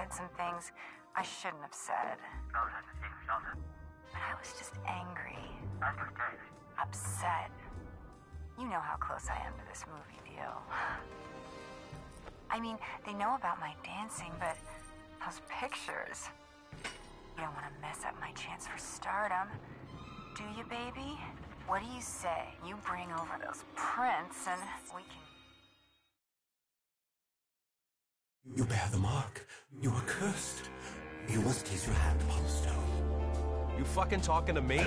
said some things I shouldn't have said. But I was just angry. Upset. You know how close I am to this movie deal. I mean, they know about my dancing, but those pictures. You don't want to mess up my chance for stardom. Do you, baby? What do you say? You bring over those prints and we can. You bear the mark. You are cursed. You must kiss your hand upon the stone. You fucking talking to me?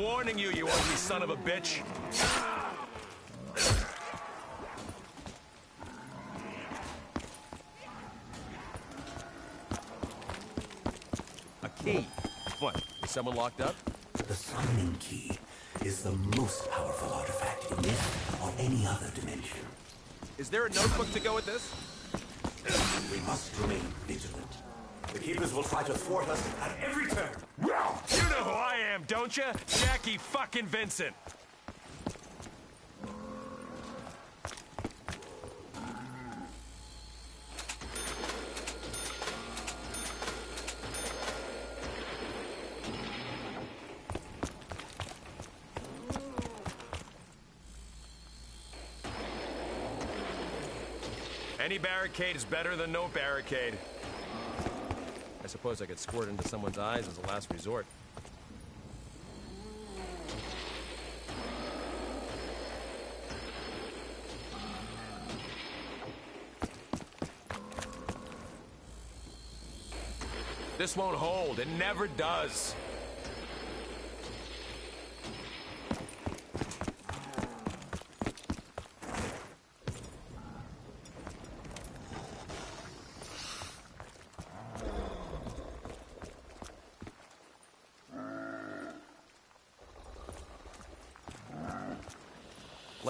I'm warning you, you ugly son of a bitch. A key. What? Is someone locked up? The summoning key is the most powerful artifact in this or any other dimension. Is there a notebook to go with this? We must remain vigilant. The Keepers will try to thwart us at every turn. You know who I am, don't you? Jackie fucking Vincent. Any barricade is better than no barricade. Suppose I could squirt into someone's eyes as a last resort. This won't hold. It never does.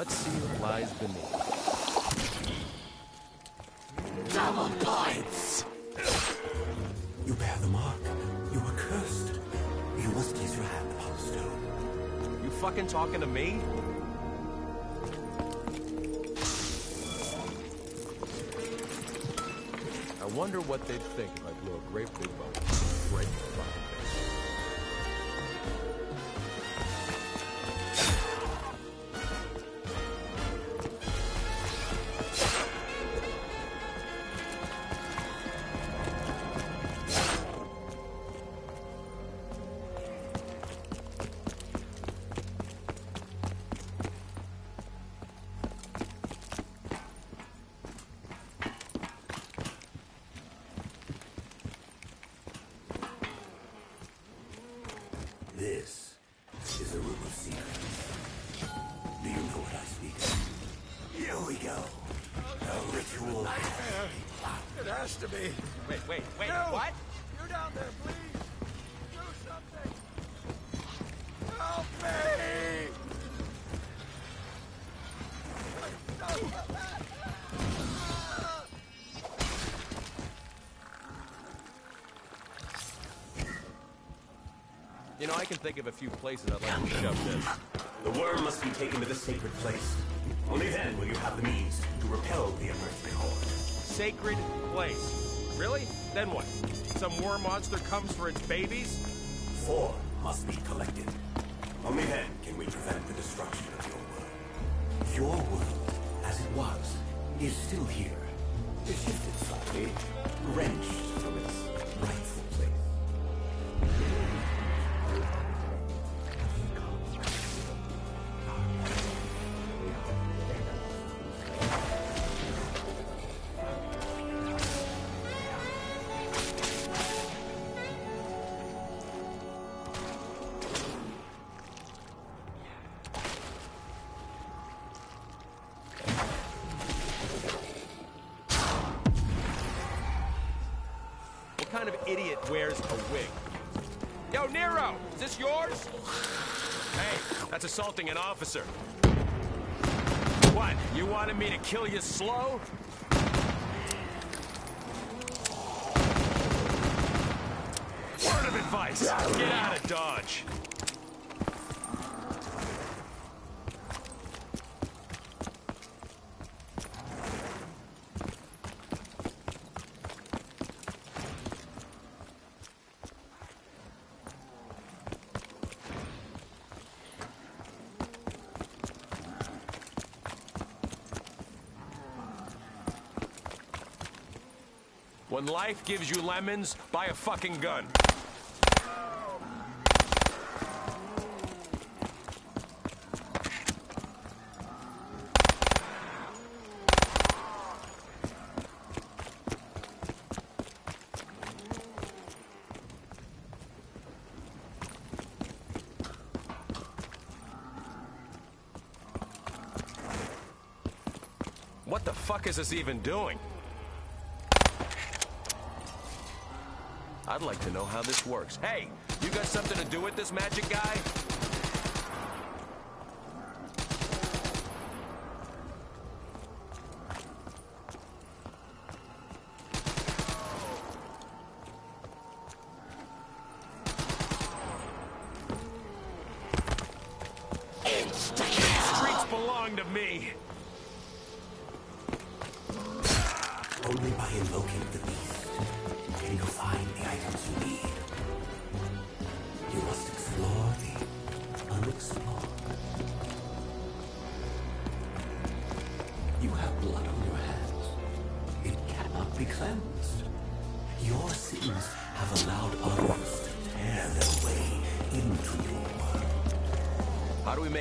Let's see what lies beneath. Double points! You bear the mark. You are cursed. You must kiss your hand upon the stone. You fucking talking to me? I wonder what they'd think if I blew a great big bubble right in their fucking know, I can think of a few places I'd like to shove this. The worm must be taken to the sacred place. Only then will you have the means to repel the emerging horde. Sacred place. Really? Then what? Some war monster comes for its babies? Four must be collected. Wears a wig? Yo, Nero, is this yours? Hey, that's assaulting an officer. What, you wanted me to kill you slow? Word of advice, get out of Dodge. When life gives you lemons, buy a fucking gun. What the fuck is this even doing? I'd like to know how this works. Hey, you got something to do with this magic guy?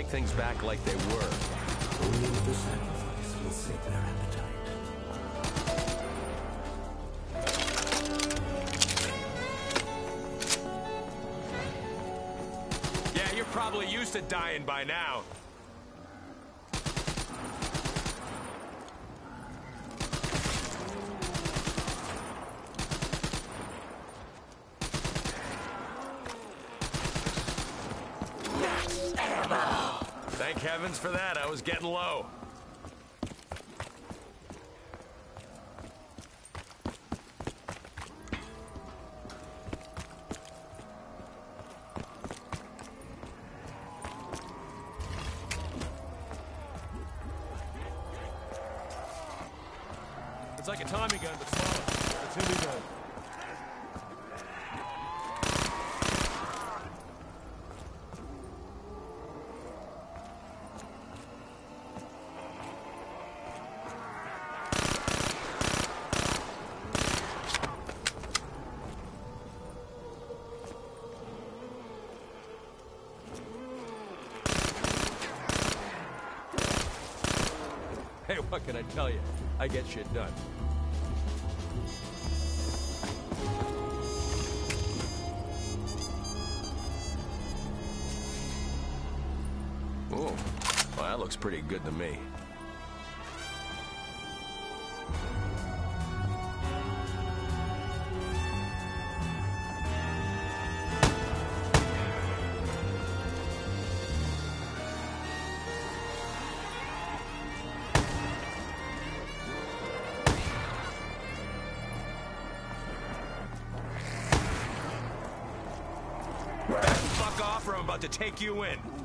Things back like they were? Only the sacrifice will sate their appetite. Yeah, you're probably used to dying by now. For that. I was getting low. What can I tell you? I get shit done. Ooh, well, that looks pretty good to me. You in.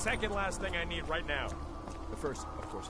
Second last thing I need right now. The first, of course,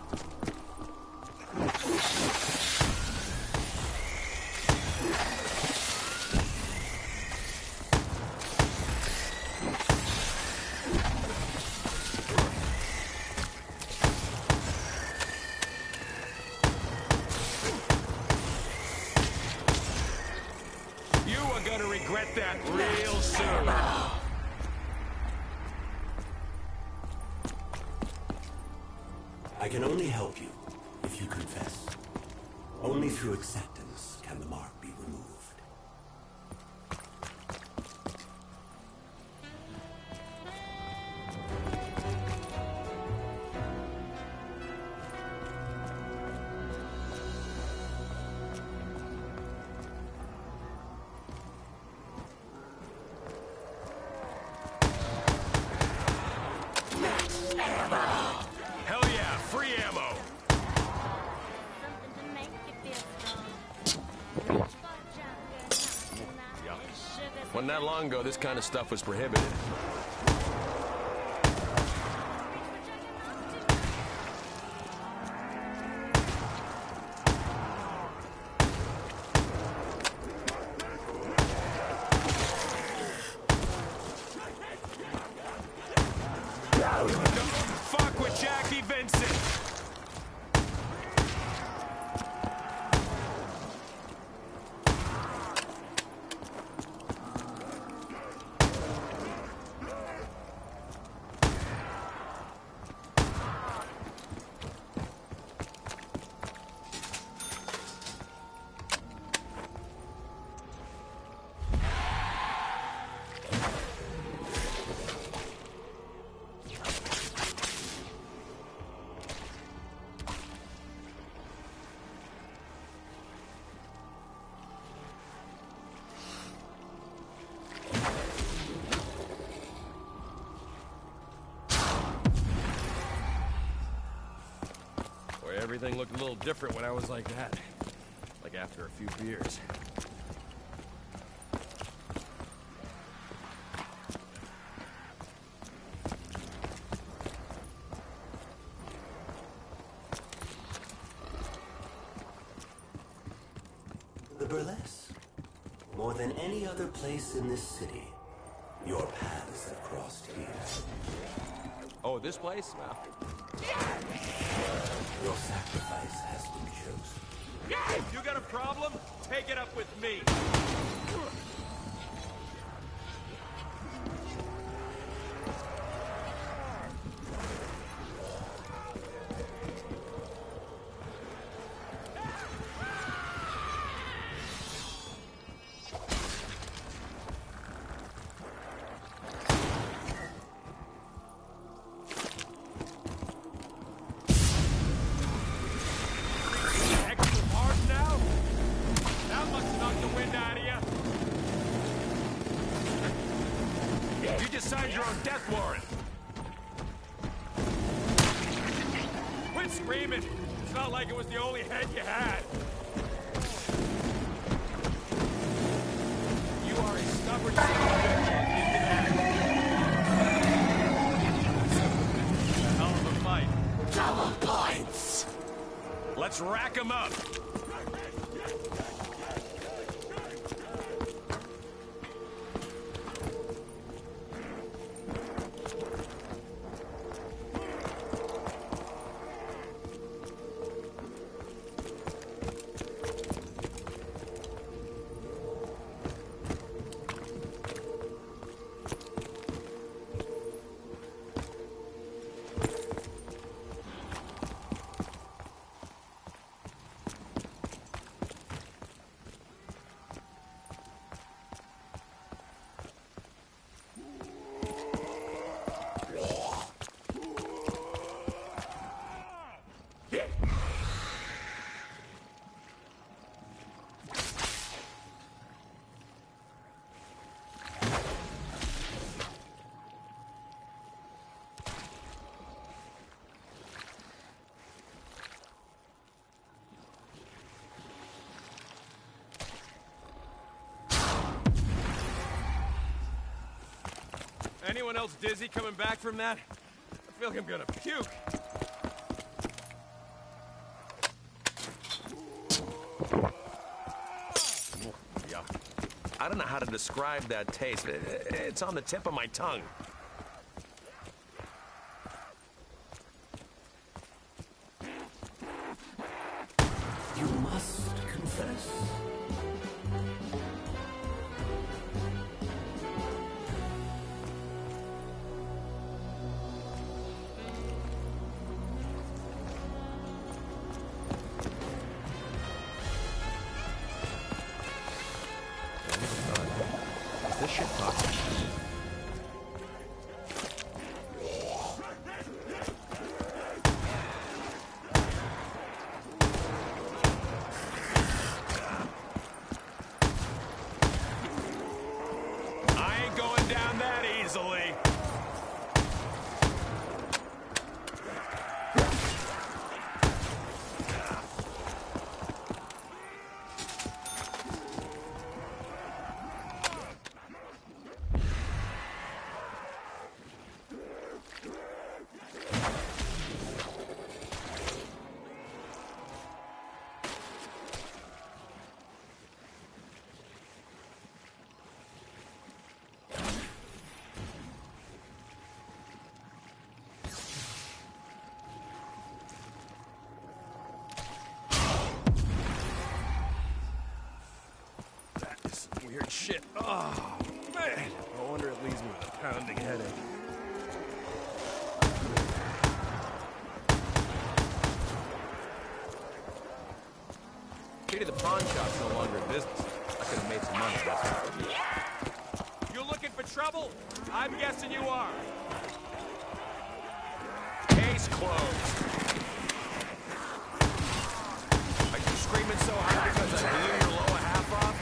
help you if you confess. Only through acceptance Wasn't that long ago this kind of stuff was prohibited. Everything looked a little different when I was like that. Like after a few beers. The burlesque. More than any other place in this city, your paths have crossed here. Oh, this place? Well, Your sacrifice has been chosen. you got a problem? Take it up with me. Anyone else dizzy coming back from that? I feel like I'm gonna puke. I don't know how to describe that taste. It's on the tip of my tongue. Weird shit. Oh, man. No wonder it leaves me with a pounding headache. Pity the pawn shop's no longer in business. I could have made some money. That's You looking for trouble? I'm guessing you are. Case closed. Are you screaming so hard because I blew your lower half off?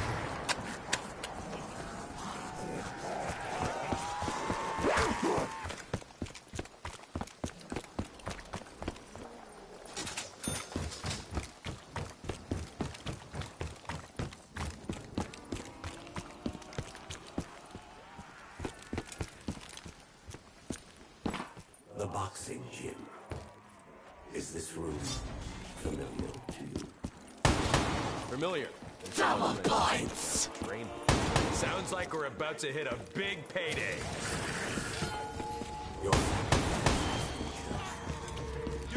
The boxing gym. Is this room familiar to you? Familiar. Double points! Train. Sounds like we're about to hit a big payday. You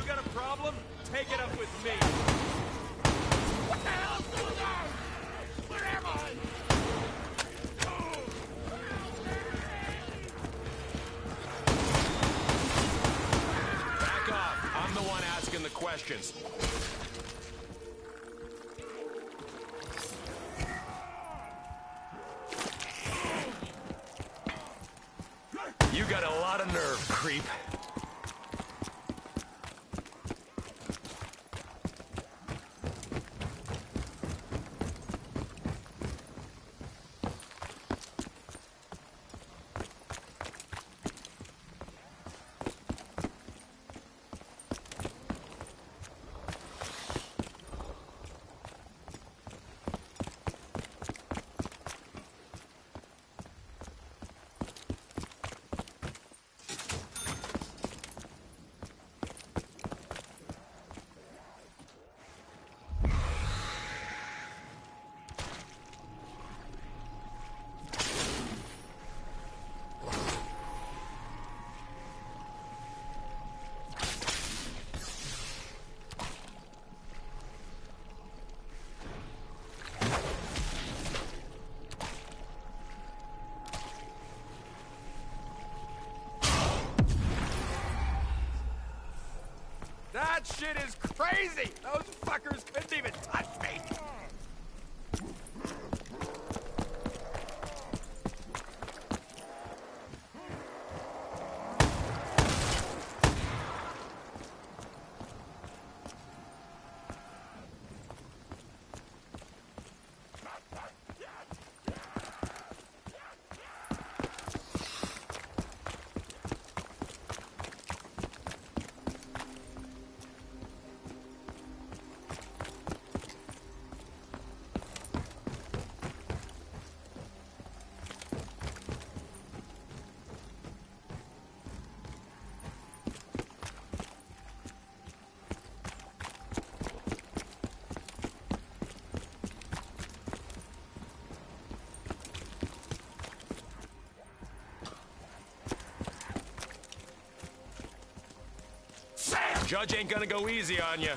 got a problem? Take it up with me. What the hell's going on? Where am I? Back off. I'm the one asking the questions. You got a lot of nerve, creep. That shit is crazy! Those fuckers couldn't even touch me! Judge ain't gonna go easy on you.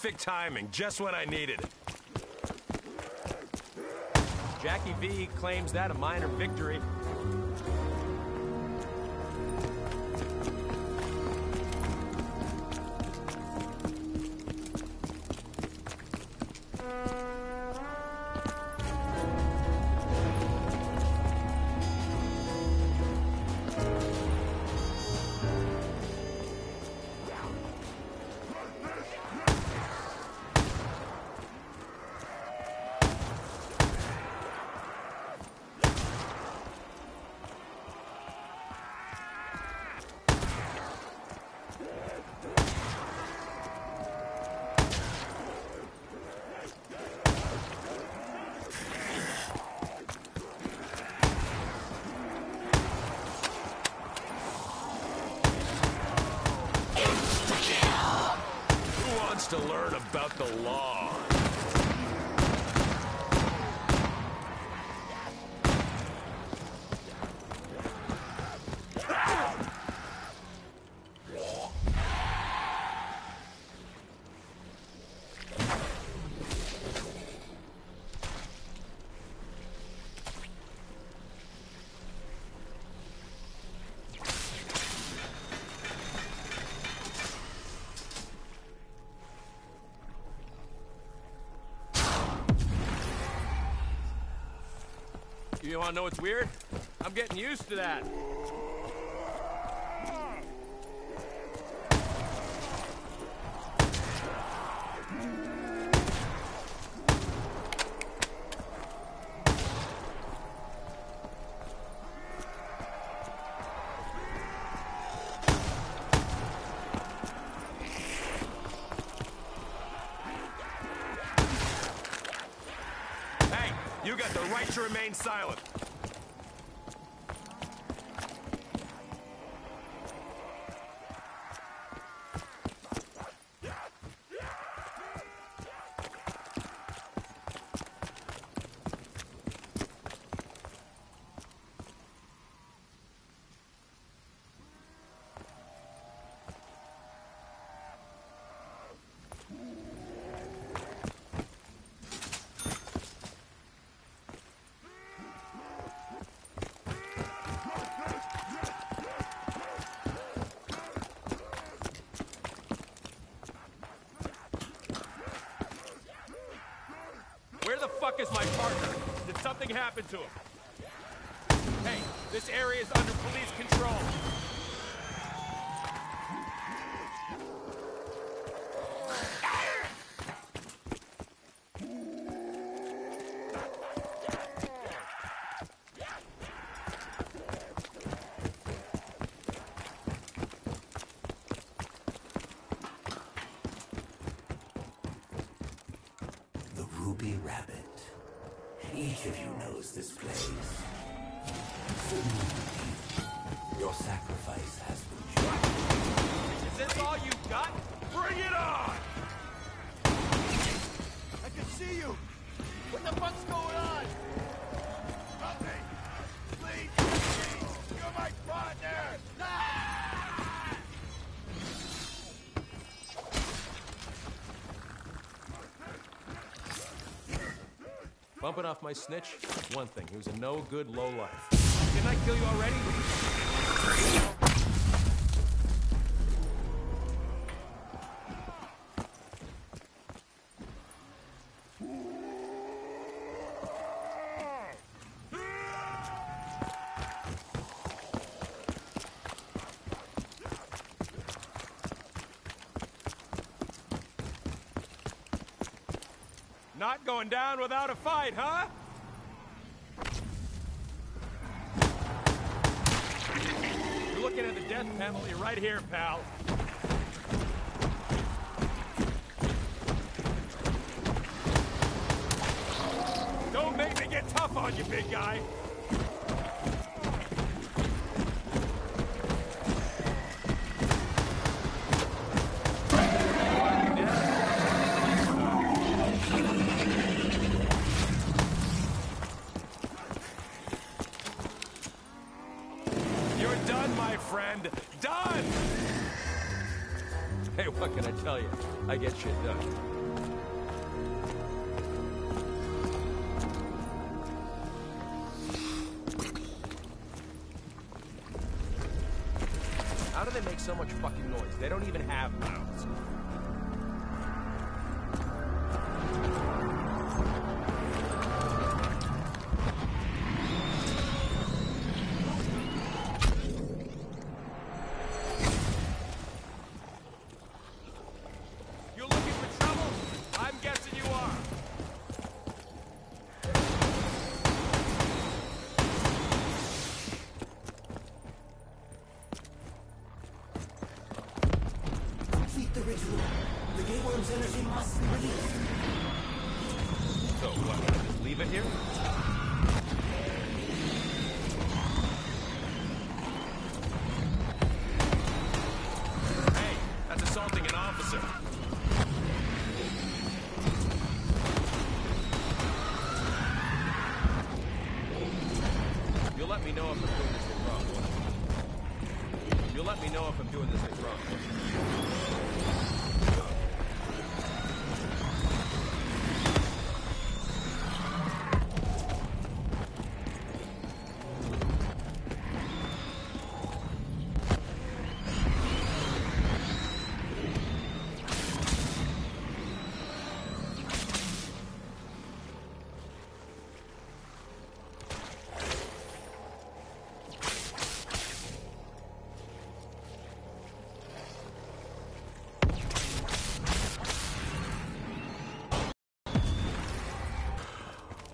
Perfect timing, just when I needed it. Jackie V claims that a minor victory. The law? You wanna know what's weird? I'm getting used to that. You got the right to remain silent. Where the fuck is my partner? Did something happen to him? Bumping off my snitch? One thing, he was a no good low life. Didn't I kill you already? Not going down without a fight, huh? You're looking at the death penalty right here, pal. Don't make me get tough on you, big guy. How do they make so much fucking noise? They don't even have mouths.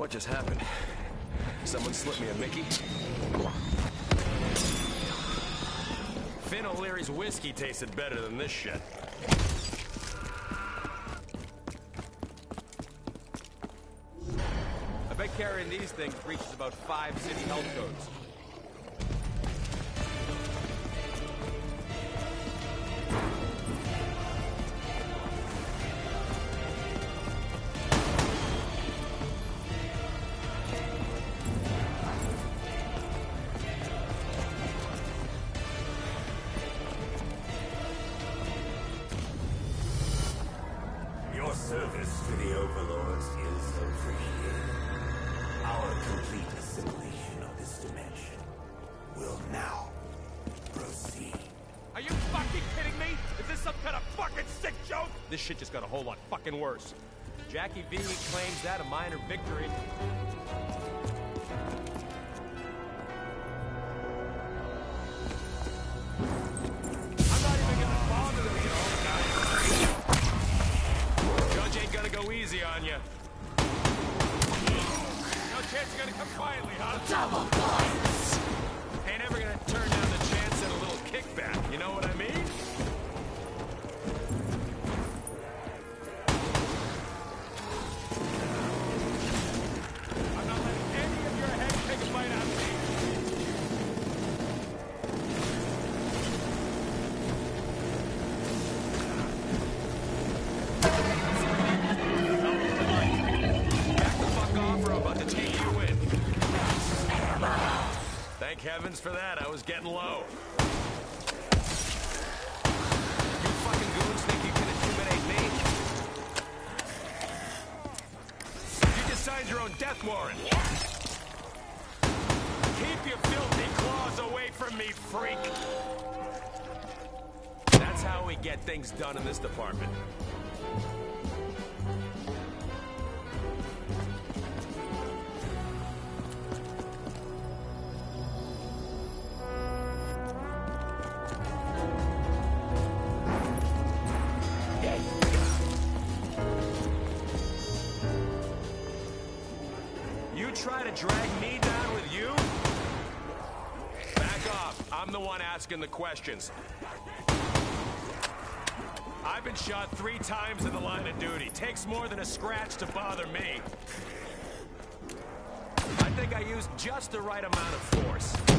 What just happened? Someone slipped me a Mickey? Finn O'Leary's whiskey tasted better than this shit. I bet carrying these things reaches about five city health codes. Worse. Jackie V claims that a minor victory. Heavens for that. I was getting low. You fucking goons think you can intimidate me? You just signed your own death warrant. Keep your filthy claws away from me, freak. That's how we get things done in this department. Questions. I've been shot three times in the line of duty. Takes more than a scratch to bother me. I think I used just the right amount of force.